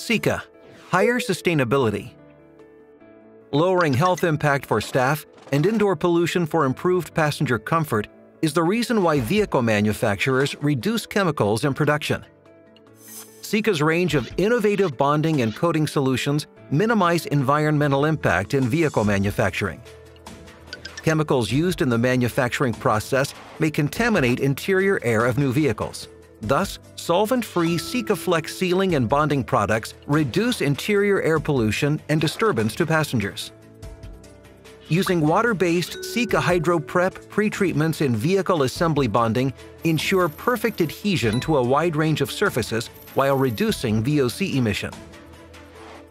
Sika, higher sustainability. Lowering health impact for staff and indoor pollution for improved passenger comfort is the reason why vehicle manufacturers reduce chemicals in production. Sika's range of innovative bonding and coating solutions minimize environmental impact in vehicle manufacturing. Chemicals used in the manufacturing process may contaminate interior air of new vehicles. Thus, solvent-free SikaFlex sealing and bonding products reduce interior air pollution and disturbance to passengers. Using water-based Sika Hydro Prep pretreatments in vehicle assembly bonding ensure perfect adhesion to a wide range of surfaces while reducing VOC emission.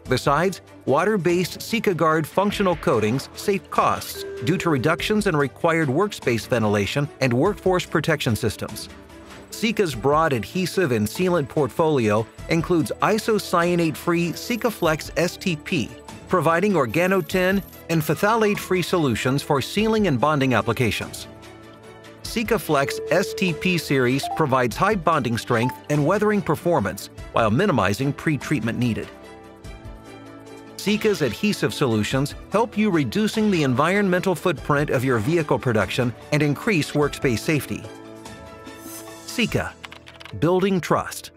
Besides, water-based Sikagard functional coatings save costs due to reductions in required workspace ventilation and workforce protection systems. Sika's broad adhesive and sealant portfolio includes isocyanate-free SikaFlex STP, providing organotin and phthalate-free solutions for sealing and bonding applications. SikaFlex STP series provides high bonding strength and weathering performance while minimizing pre-treatment needed. Sika's adhesive solutions help you reducing the environmental footprint of your vehicle production and increase workspace safety. Building trust.